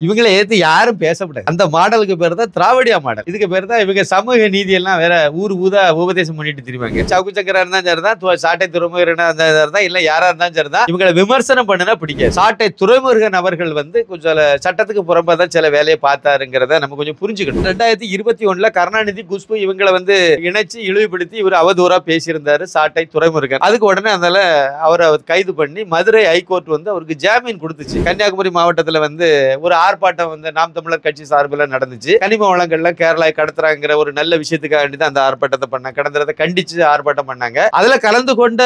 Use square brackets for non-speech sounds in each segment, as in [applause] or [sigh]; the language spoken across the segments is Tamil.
இவங்களை ஏற்று யாரும் பேசப்படாது. அந்த மாடலுக்கு பேர் தான் திராவிடியா மாடல். இதுக்கு பேர் தான் இவங்க சமூக நீதி எல்லாம் வேற ஊர் ஊதா உபதேசம் பண்ணிட்டு திரும்பாங்க சவுக்கு சக்கரா இருந்தாலும் சரிதான் து- சாட்டை துறைமுகனா இருந்தாலும் சரிதான் இல்ல யாரா இருந்தாலும் சரிதான். இவங்களை விமர்சனம் பண்ணுனா பிடிக்காது. சாட்டை துறைமுருகன் அவர்கள் வந்து கொஞ்சம் சட்டத்துக்கு புறம்பா தான் சில வேலையை பார்த்தாருங்கிறத நம்ம கொஞ்சம் புரிஞ்சுக்கணும். ரெண்டாயிரத்தி இருபத்தி ஒண்ணுல கருணாநிதி குஷ்பு இவங்களை வந்து இணைச்சு இழிவுபடுத்தி இவர் அவதூறா பேசியிருந்தாரு சாட்டை துறைமுருகன். அதுக்கு உடனே அதனால அவரை கைது பண்ணி மதுரை ஹைகோர்ட் வந்து அவருக்கு ஜாமீன் கொடுத்துச்சு. கன்னியாகுமரி மாவட்டத்துல வந்து ஒரு ஆர்ப்பாட்டம் வந்து நாம் தமிழர் கட்சி சார்பில் நடந்துச்சு. கனிம வளங்கள்ல கேரளா கடத்துறாங்கிற ஒரு நல்ல விஷயத்துக்காக வேண்டி தான் அந்த ஆர்ப்பாட்டத்தை பண்ண கடந்துறதை கண்டிச்சு ஆர்ப்பாட்டம் பண்ணாங்க. அதுல கலந்து கொண்ட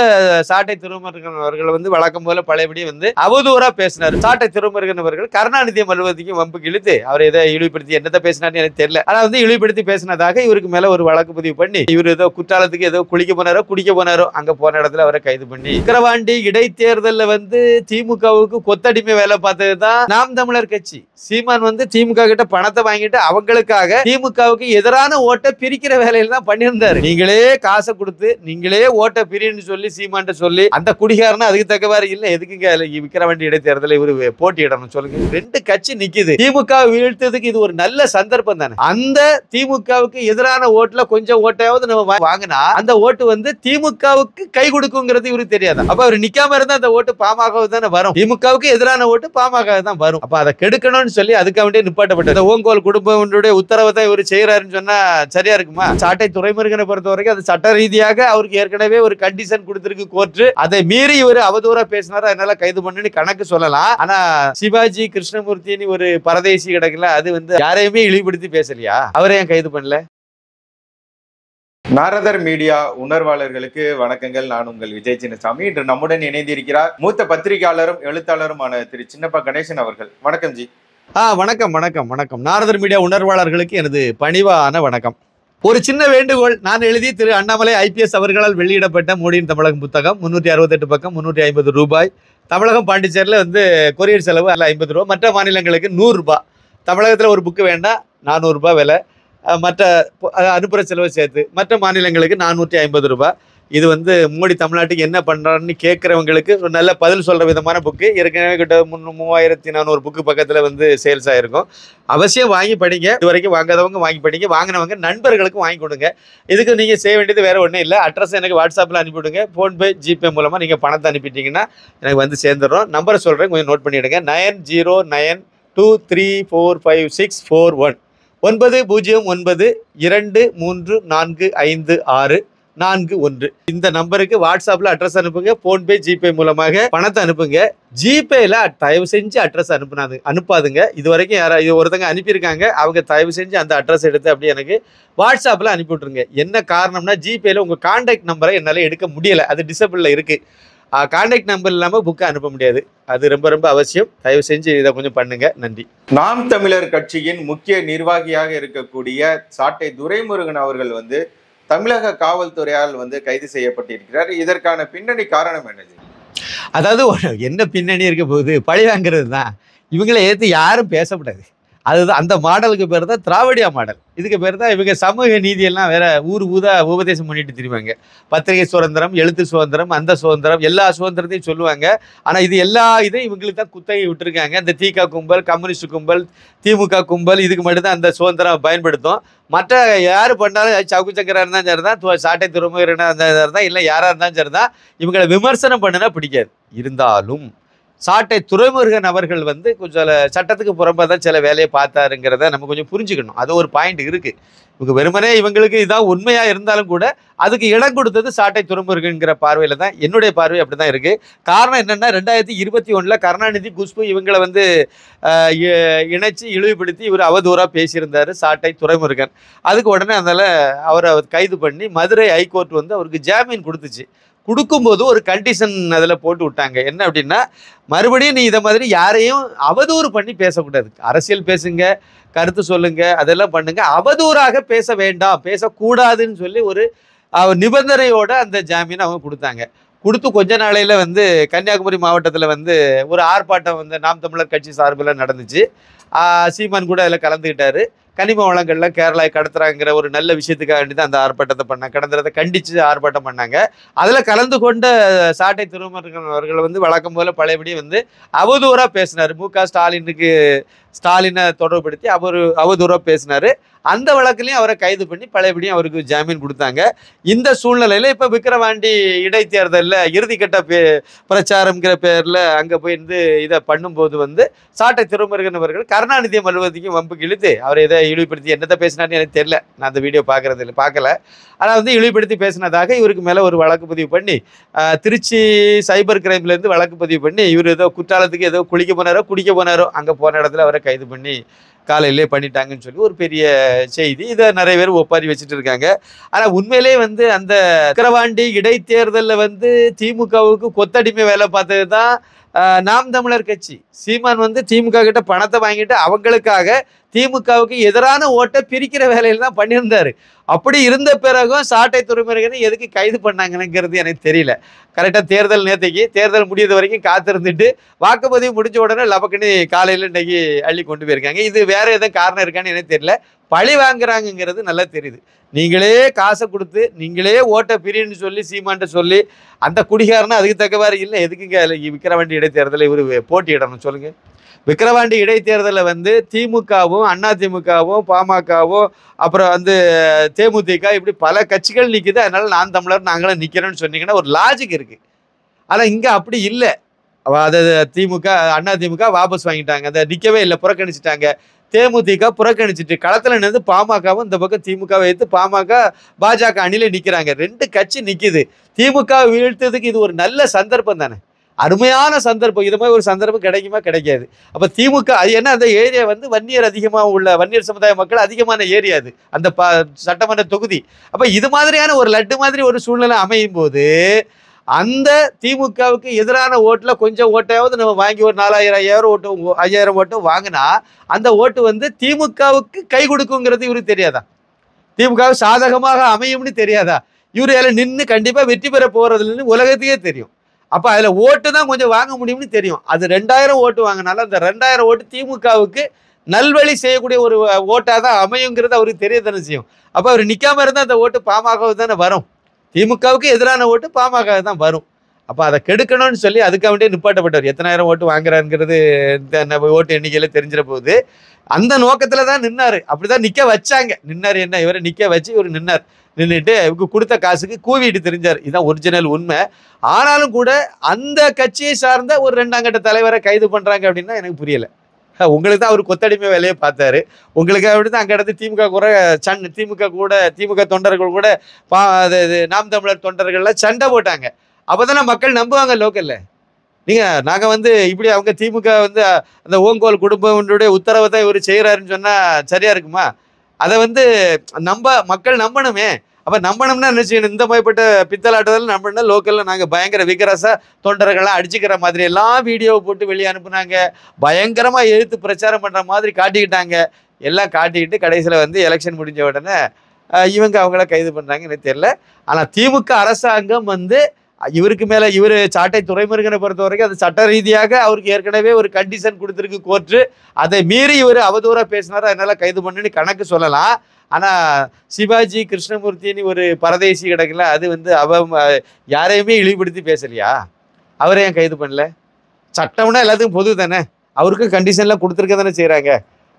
சாட்டை திருமருகன் அவர்கள் வந்து வழக்கம் போல பழையபடி வந்து அவதூறா பேசினார். சாட்டை திருமருகன் அவர்கள் கருணாநிதியை மல்வதிக்கும் வம்புக்கு இழுத்து அவர் எதை இழிவுபடுத்தி என்னத்தை பேசினார்னு எனக்கு தெரியல. ஆனா வந்து இழிவுபடுத்தி பேசினதாக இவருக்கு மேல ஒரு வழக்கு பதிவு பண்ணி இவர் ஏதோ குற்றாலத்துக்கு ஏதோ குளிக்க போனாரோ குடிக்க போனாரோ அங்க போன இடத்துல அவரை கைது பண்ணி விக்கிரவாண்டி இடைத்தேர்தல்ல வந்து திமுகவுக்கு கொத்தடிமை வேலை பார்த்தது தான் நாம் தமிழர் கட்சி. சீமான் வந்து திமுக கிட்ட பணத்தை வாங்கிட்டு அவங்களுக்காக திமுகவுக்கு எதிரான ஓட்டை பிரிக்கிற வேலையில தான் பண்ணியிருந்தாரு. நீங்களே காசை கொடுத்து நீங்களே ஓட்டை பிரின்னு சொல்லி சீமான்ட்ட சொல்லி அந்த குடிகாரனா அதுக்கு தக்கவாறு இல்ல எதுக்குங்க விக்கிரவாண்டி இடைத்தேர்தலில் இவரு போட்டியிடணும் சொல்லுங்க. ரெண்டு கட்சி நிக்குது. திமுக வீழ்த்ததுக்கு இது ஒரு நல்ல சந்தர்ப்பம் தானே. அந்த திமுகவுக்கு எதிரான ஓட்டுல கொஞ்சம் ஓட்டையாவது நம்ம வாங்கினா அந்த ஓட்டு வந்து திமுகவுக்கு கை கொடுக்குங்கிறது இவருக்கு தெரியாது? அப்ப அவர் நிக்காம இருந்தா அந்த ஓட்டு பாமக தானே வரும். திமுகவுக்கு எதிரான ஓட்டு பாமக தான் வரும். அப்ப அதை கெடுக்கணும்னு சொல்லி அதுக்காக வேண்டிய நிப்பாட்டப்பட்டது. இந்த ஓங்கோல் குடும்பத்தினுடைய உத்தரவை தான் இவர் செய்யறாருன்னு சொன்னா சரியா இருக்குமா? சாட்டை துறைமுருகனை பொறுத்த வரைக்கும் அது சட்ட ரீதியாக அவருக்கு ஏற்கனவே ஒரு கண்டிஷன் கொடுத்திருக்கு கோர்ட் அதை மீறி இவர் அவதூறா பேசினாரு. அதனால கைது பண்ணுன்னு கணக்கு சொல்லலாம். ஆனா சிவாஜி கிருஷ்ணமூர்த்தின்னு ஒரு பரதேசி கிடக்குல அது வந்து யாரையுமே இழிவுபடுத்தி பேசலையா? அவரை ஏன் கைது பண்ணல? நாரதர் மீடியா உணர்வாளர்களுக்கு வணக்கங்கள். நான் உங்கள் விஜய் சின்னசாமி. இன்று நம்முடன் இணைந்திருக்கிறார் மூத்த பத்திரிகையாளரும் எழுத்தாளருமான திரு சின்னப்பா கணேசன் அவர்கள். வணக்கம் ஜி. ஆ வணக்கம் வணக்கம் வணக்கம். நாரதர் மீடியா உணர்வாளர்களுக்கு எனது பணிவான வணக்கம். ஒரு சின்ன வேண்டுகோள் நான் எழுதி திரு அண்ணாமலை ஐபிஎஸ் அவர்களால் வெளியிடப்பட்ட மோடியின் தமிழகம் புத்தகம் முன்னூற்றி அறுபத்தெட்டு பக்கம் முன்னூற்றி ஐம்பது ரூபாய். தமிழகம் பாண்டிச்சேரியில் வந்து கொரியர் செலவு அதில் ஐம்பது ரூபா மற்ற மாநிலங்களுக்கு நூறுரூபா தமிழகத்தில் ஒரு புக்கு வேண்டாம் நானூறுரூபா விலை. மற்ற அனுப்புகிற செலவு சேர்த்து மற்ற மாநிலங்களுக்கு நானூற்றி ஐம்பது ரூபாய் இது வந்து மோடி தமிழ்நாட்டுக்கு என்ன பண்ணுறாருன்னு கேட்குறவங்களுக்கு ஒரு நல்ல பதில் சொல்கிற விதமான புக்கு ஏற்கனவே கிட்ட முன் மூவாயிரத்தி நானூறு புக்கு பக்கத்தில் வந்து சேல்ஸ் ஆகிருக்கும் அவசியம் வாங்கி படிங்க. இது வரைக்கும் வாங்காதவங்க வாங்கி படிங்க. வாங்கினவங்க நண்பர்களுக்கும் வாங்கி கொடுங்க. இதுக்கு நீங்கள் செய்ய வேண்டியது வேறு ஒன்றும் இல்லை. அட்ரஸ் எனக்கு வாட்ஸ்அப்பில் அனுப்பிவிடுங்க. ஃபோன்பே ஜிபே மூலமாக நீங்கள் பணத்தை அனுப்பிட்டீங்கன்னா எனக்கு வந்து சேர்ந்துடும் நம்பரை சொல்கிறேன் கொஞ்சம் நோட் பண்ணிவிடுங்க nine zero nine two three four five six four one ஒன்பது பூஜ்ஜியம் ஒன்பது இரண்டு மூன்று நான்கு ஐந்து ஆறு. நான்கு ஒன்று. இந்த நம்பருக்கு வாட்ஸ்அப்ல அட்ரஸ் அனுப்புங்க போன்பே ஜிபே மூலமாக பணத்தை அனுப்புங்க. ஜிபேல தயவு செஞ்சு அட்ரஸ் அனுப்புனாது அனுப்பாதுங்க. இது வரைக்கும் யாரா இது ஒருத்தங்க அனுப்பியிருக்காங்க அவங்க தயவு செஞ்சு அந்த அட்ரஸ் எடுத்து அப்படியே எனக்கு வாட்ஸ்அப்பில் அனுப்பி விட்ருங்க என்ன காரணம்னா ஜிபேல உங்கள் கான்டாக்ட் நம்பரை என்னால் எடுக்க முடியலை. அது டிசபிளில் இருக்குது கான்டாக்ட் நம்பர் இல்லாமல் புக்கை அனுப்ப முடியாது. அது ரொம்ப ரொம்ப அவசியம். தயவு செஞ்சு இதை கொஞ்சம் பண்ணுங்க. நன்றி. நாம் தமிழர் கட்சியின் முக்கிய நிர்வாகியாக இருக்கக்கூடிய சாட்டை துரைமுருகன் அவர்கள் வந்து தமிழக காவல்துறையால் வந்து கைது செய்யப்பட்டிருக்கிறார். இதற்கான பின்னணி காரணம் என்னது அதாவது என்ன பின்னணி இருக்க போகுது? பழி வாங்குறது தான் இவங்களை ஏற்று யாரும் பேசக்கூடாது. அதுதான் அந்த மாடலுக்கு பேர் தான் திராவிடியா மாடல். இதுக்கு பேர் தான் இவங்க சமூக நீதியெல்லாம் வேற ஊர் ஊதா உபதேசம் பண்ணிட்டு திரிவாங்க. பத்திரிகை சுதந்திரம் எழுத்து சுதந்திரம் அந்த சுதந்திரம் எல்லா சுதந்திரத்தையும் சொல்லுவாங்க. ஆனால் இது எல்லா இதையும் இவங்களுக்கு தான் குத்தகை விட்டுருக்காங்க. இந்த திக கும்பல் கம்யூனிஸ்ட் கும்பல் திமுக கும்பல் இதுக்கு மட்டும்தான் அந்த சுதந்திரம் பயன்படுத்தும். மற்ற யார் பண்ணாலும் சவுக்கு சக்கரா இருந்தாலும் சரி தான் சாட்டை துறைமுகராக இருந்தாலும் சரி தான் இல்லை யாராக இருந்தாலும் சரி தான் இவங்களை விமர்சனம் பண்ணுனா பிடிக்காது. இருந்தாலும் சாட்டை துறைமுருகன் அவர்கள் வந்து கொஞ்சம் சட்டத்துக்கு புறம்பாக தான் சில வேலையை பார்த்தாருங்கிறத நம்ம கொஞ்சம் புரிஞ்சுக்கணும். அது ஒரு பாயிண்ட் இருக்குது இவங்க வெறுமனே இவங்களுக்கு இதான் உண்மையாக இருந்தாலும் கூட அதுக்கு இடம் கொடுத்தது சாட்டை துறைமுருகன்கிற பார்வையில் தான் என்னுடைய பார்வை அப்படி தான் இருக்குது காரணம் என்னென்னா ரெண்டாயிரத்தி இருபத்தி ஒன்றில் கருணாநிதி குஷ்பு இவங்களை வந்து இணைச்சி இ- இழிவுபடுத்தி இவர் அவதூறாக பேசியிருந்தாரு சாட்டை துறைமுருகன். அதுக்கு உடனே அதனால் அவரை கைது பண்ணி மதுரை ஹைகோர்ட் வந்து அவருக்கு ஜாமீன் கொடுத்துச்சு. கொடுக்கும்போது ஒரு கண்டிஷன் அதில் போட்டு விட்டாங்க. என்ன அப்படின்னா மறுபடியும் நீ இதை மாதிரி யாரையும் அவதூறு பண்ணி பேசக்கூடாது. அரசியல் பேசுங்க கருத்து சொல்லுங்க அதெல்லாம் பண்ணுங்க. அவதூறாக பேச வேண்டாம் பேசக்கூடாதுன்னு சொல்லி ஒரு நிபந்தனையோட அந்த ஜாமீன் அவங்க கொடுத்தாங்க. கொடுத்து கொஞ்ச நாளையில் வந்து கன்னியாகுமரி மாவட்டத்தில் வந்து ஒரு ஆர்ப்பாட்டம் வந்து நாம் தமிழர் கட்சி சார்பில் நடந்துச்சு. சீமான் கூட அதில் கலந்துக்கிட்டாரு. கனிம வளங்கள்ல கேரளா கடத்துறாங்கிற ஒரு நல்ல விஷயத்துக்காக வேண்டி தான் அந்த ஆர்ப்பாட்டத்தை பண்ணாங்க. கடந்துறதை கண்டிச்சு ஆர்ப்பாட்டம் பண்ணாங்க. அதில் கலந்து கொண்ட சாட்டை திருமருகன் அவர்கள் வந்து வழக்கம் போல பழையபடி வந்து அவதூறா பேசினார். மு க ஸ்டாலினுக்கு ஸ்டாலினை தொடர்புபடுத்தி அவர் அவதூறாக பேசினாரு. அந்த வழக்குலையும் அவரை கைது பண்ணி பழையபடியும் அவருக்கு ஜாமீன் கொடுத்தாங்க. இந்த சூழ்நிலையில் இப்போ விக்கிரவாண்டி இடைத்தேர்தலில் இறுதிக்கட்ட பே பிரச்சாரம்ங்கிற பேரில் அங்கே போய் இருந்து இதை பண்ணும்போது வந்து சாட்டை திருமுருகன் அவர்கள் கருணாநிதி மறுபடியும் வம்புக்கு இழுத்து அவரை இதை இழிவுபடுத்தி என்னத்தை பேசினார்னு எனக்கு தெரியல. நான் அந்த வீடியோ பார்க்குறது இல்லை பார்க்கல ஆனால் வந்து இழிவுபடுத்தி பேசினதாக இவருக்கு மேலே ஒரு வழக்கு பதிவு பண்ணி திருச்சி சைபர் கிரைம்லேருந்து வழக்கு பதிவு பண்ணி இவர் ஏதோ குற்றாலத்துக்கு ஏதோ குளிக்க போனாரோ குடிக்க போனாரோ அங்கே போன இடத்துல அவரை கைது பண்ணி காலையிலே பண்ணிட்டாங்கன்னு சொல்லி ஒரு பெரிய செய்தி. இதை நிறைய பேர் ஒப்பாரி வச்சுட்டு இருக்காங்க ஆனால் உண்மையிலே வந்து அந்த விக்கிரவாண்டி இடைத்தேர்தலில் வந்து திமுகவுக்கு கொத்தடிமை வேலை பார்த்தது தான் நாம் தமிழர் கட்சி. சீமான் வந்து திமுக கிட்ட பணத்தை வாங்கிட்டு அவங்களுக்காக திமுகவுக்கு எதிரான ஓட்டை பிரிக்கிற வேலையில் தான் பண்ணியிருந்தார். அப்படி இருந்த பிறகும் சாட்டை துறைமுறைகள் எதுக்கு கைது பண்ணாங்கன்னுங்கிறது எனக்கு தெரியல. கரெக்டாக தேர்தல் நேற்றுக்கு தேர்தல் முடியது வரைக்கும் காத்திருந்துட்டு வாக்குப்பதிவு முடிஞ்ச உடனே லபக்குன்னு காலையில் இன்னைக்கு அள்ளி கொண்டு போயிருக்காங்க. இது வேற எதுவும் காரணம் இருக்கான்னு எனக்கு தெரியல. பழி வாங்குறாங்கங்கிறது நல்லா தெரியுது. நீங்களே காசை கொடுத்து நீங்களே ஓட்டை பிரின்னு சொல்லி சீமான்ட்ட சொல்லி அந்த குடிகாரனா அதுக்கு தக்கவாறு இல்லை. எதுக்குங்க விக்கிரவாண்டி இடைத்தேர்தலில் இவர் போட்டியிடணும் சொல்லுங்கள் விக்கிரவாண்டி இடைத்தேர்தலில் வந்து திமுகவும் அண்ணா திமுகவும் பாமகவும் அப்புறம் வந்து தேமுதிக இப்படி பல கட்சிகள் நிற்குது அதனால் நான் தமிழர் நாங்களும் நிற்கிறோன்னு சொன்னீங்கன்னா ஒரு லாஜிக் இருக்குது ஆனால் இங்கே அப்படி இல்லை. அதை திமுக அண்ணா திமுக வாபஸ் வாங்கிட்டாங்க. அதை நிற்கவே இல்லை புறக்கணிச்சிட்டாங்க. தேமுதிக புறக்கணிச்சிட்டு களத்தில் நின்று பாமகவும் இந்த பக்கம் திமுகவை வைத்து பாமக பாஜக அணில நிற்கிறாங்க ரெண்டு கட்சி நிற்கிது திமுக வீழ்த்ததுக்கு இது ஒரு நல்ல சந்தர்ப்பம் தானே. அருமையான சந்தர்ப்பம். இது மாதிரி ஒரு சந்தர்ப்பம் கிடைக்குமா? கிடைக்காது. அப்போ திமுக அது என்ன அந்த ஏரியா வந்து வன்னியர் அதிகமாக உள்ள வன்னியர் சமுதாய மக்கள் அதிகமான ஏரியா அது. அந்த ப சட்டமன்ற தொகுதி. அப்போ இது மாதிரியான ஒரு லட்டு மாதிரி ஒரு சூழ்நிலை அமையும் போது அந்த திமுகவுக்கு எதிரான ஓட்டில் கொஞ்சம் ஓட்டையாவது நம்ம வாங்கி ஒரு நாலாயிரம் ஐயாயிரம் ஓட்டு ஐயாயிரம் ஓட்டு வாங்கினா அந்த ஓட்டு வந்து திமுகவுக்கு கை கொடுக்குங்கிறது இவருக்கு தெரியாதா? திமுக சாதகமாக அமையும்னு தெரியாதா? இவர் அதில் நின்று கண்டிப்பாக வெற்றி பெற போகிறதுலன்னு உலகத்துக்கே தெரியும். அப்போ அதில் ஓட்டு தான் கொஞ்சம் வாங்க முடியும்னு தெரியும். அது ரெண்டாயிரம் ஓட்டு வாங்கினாலும் அந்த ரெண்டாயிரம் ஓட்டு திமுகவுக்கு நல்வழி செய்யக்கூடிய ஒரு ஓட்டாக தான் அமையுங்கிறது அவருக்கு தெரிய தானே செய்யும். அப்போ அவர் நிற்காம இருந்தால் அந்த ஓட்டு பாமக தானே வரும். திமுகவுக்கு எதிரான ஓட்டு பாமக தான் வரும். அப்போ அதை கெடுக்கணும்னு சொல்லி அதுக்காக வேண்டிய நிப்பாட்டப்பட்டவர். எத்தனாயிரம் ஓட்டு வாங்குறாருங்கிறது இந்த ஓட்டு எண்ணிக்கையில் தெரிஞ்சிட போகுது அந்த நோக்கத்தில் தான் நின்னாரு. அப்படிதான் நிற்க வச்சாங்க. நின்னார் என்ன? இவரை நிற்க வச்சு இவர் நின்னார். நின்றுட்டு இவருக்கு கொடுத்த காசுக்கு கூவிட்டு தெரிஞ்சார். இதுதான் ஒரிஜினல் உண்மை. ஆனாலும் கூட அந்த கட்சியை சார்ந்த ஒரு ரெண்டாம் கட்ட தலைவரை கைது பண்ணுறாங்க அப்படின்னா எனக்கு புரியலை. [laughs] உங்களுக்கு தான் அவர் கொத்தடிமை வேலையை பார்த்தாரு. உங்களுக்கு அப்படி தான் அங்கே இடத்து திமுக கூட சன் திமுக கூட திமுக தொண்டர்கள் கூட பா அது இது நாம் தமிழர் தொண்டர்கள்லாம் சண்டை போட்டாங்க. அப்போ தானே மக்கள் நம்புவாங்க லோக்கலில். நீங்கள் நாங்கள் வந்து இப்படி அவங்க திமுக வந்து அந்த ஓங்கோல் குடும்பங்களுடைய உத்தரவை தான் இவர் செய்கிறாருன்னு சொன்னால் சரியாக இருக்குமா? அதை வந்து நம்ப மக்கள் நம்பணுமே. அப்போ நம்பணும்னா என்ன இந்த மாதிரிப்பட்ட பித்தலாட்டத்தில் நம்பணும்னா லோக்கலில் நாங்கள் பயங்கர விகரசா தொண்டர்கள்லாம் அடிச்சுக்கிற மாதிரி எல்லாம் வீடியோவை போட்டு வெளியே அனுப்புனாங்க. பயங்கரமாக எழுத்து பிரச்சாரம் பண்ணுற மாதிரி காட்டிக்கிட்டாங்க. எல்லாம் காட்டிக்கிட்டு கடைசியில் வந்து எலெக்ஷன் முடிஞ்ச உடனே இவங்க அவங்கள கைது பண்ணுறாங்க எனக்கு தெரியல. ஆனால் திமுக அரசாங்கம் வந்து இவருக்கு மேலே இவர் சாட்டை துறைமுருகனை பொறுத்த வரைக்கும் அது சட்ட ரீதியாக அவருக்கு ஏற்கனவே ஒரு கண்டிஷன் கொடுத்துருக்கு கோர்ட்டு அதை மீறி இவர் அவதூறாக பேசினார். அதனால் கைது பண்ணுன்னு கணக்கு சொல்லலாம். ஆனால் சிவாஜி கிருஷ்ணமூர்த்தின்னு ஒரு பரதேசி கிடக்குல அது வந்து அவ யாரையுமே இழிவுபடுத்தி பேசலையா? அவரை ஏன் கைது பண்ணல? சட்டம்னா எல்லாத்துக்கும் பொது தானே. அவருக்கும் கண்டிஷன்லாம் கொடுத்துருக்க தானே செய்கிறாங்க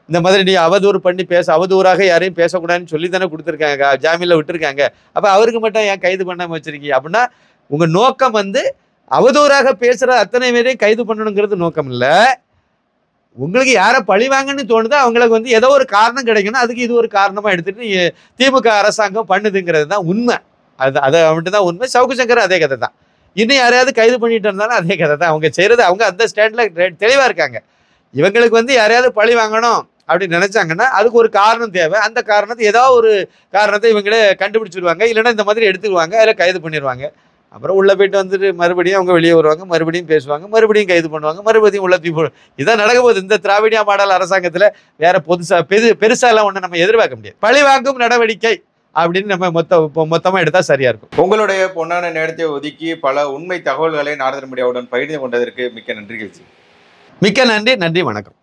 இந்த மாதிரி நீ அவதூறு பண்ணி பேச அவதூறாக யாரையும் பேசக்கூடாதுன்னு சொல்லி தானே கொடுத்துருக்காங்க. ஜாமீனில் விட்டுருக்காங்க. அப்போ அவருக்கு மட்டும் ஏன் கைது பண்ணாமல் வச்சுருக்கீங்க? அப்படின்னா உங்கள் நோக்கம் வந்து அவதூறாக பேசுகிற அத்தனை பேரையும் கைது பண்ணணுங்கிறது நோக்கம் இல்லை. உங்களுக்கு யாரை பழிவாங்கன்னு தோணுதோ அவங்களுக்கு வந்து ஏதோ ஒரு காரணம் கிடைக்கணும். அதுக்கு இது ஒரு காரணமாக எடுத்துட்டு திமுக அரசாங்கம் பண்ணுதுங்கிறது தான் உண்மை. அது அதை மட்டும் தான் உண்மை. சவுக்கு சங்கர் அதே கதை தான். இன்னும் யாரையாவது கைது பண்ணிட்டு இருந்தாலும் அதே கதை தான். அவங்க செய்கிறது அவங்க அந்த ஸ்டாண்டில் தெளிவாக இருக்காங்க. இவங்களுக்கு வந்து யாரையாவது பழி வாங்கணும் அப்படின்னு நினைச்சாங்கன்னா அதுக்கு ஒரு காரணம் தேவை. அந்த காரணத்தை ஏதோ ஒரு காரணத்தை இவங்களே கண்டுபிடிச்சிருவாங்க. இல்லைன்னா இந்த மாதிரி எடுத்துக்குவாங்க அதில் கைது பண்ணிடுவாங்க அப்புறம் உள்ளே போயிட்டு வந்துட்டு மறுபடியும் அவங்க வெளியே வருவாங்க மறுபடியும் பேசுவாங்க மறுபடியும் கைது பண்ணுவாங்க மறுபடியும் உள்ள போடு இதான் நடக்க போகுது இந்த திராவிடியா மாடல் அரசாங்கத்தில் வேற பொதுசா பெரு பெருசாலாம் ஒன்று நம்ம எதிர்பார்க்க முடியாது. பழி வாங்கும் நடவடிக்கை அப்படின்னு நம்ம மொத்த மொத்தமாக எடுத்தால் சரியா இருக்கும். உங்களுடைய பொன்னான நேரத்தை ஒதுக்கி பல உண்மை தகவல்களை நாரதன் மீடியாவுடன் பகிர்ந்து கொண்டதற்கு மிக்க நன்றி மிக்க நன்றி நன்றி வணக்கம்.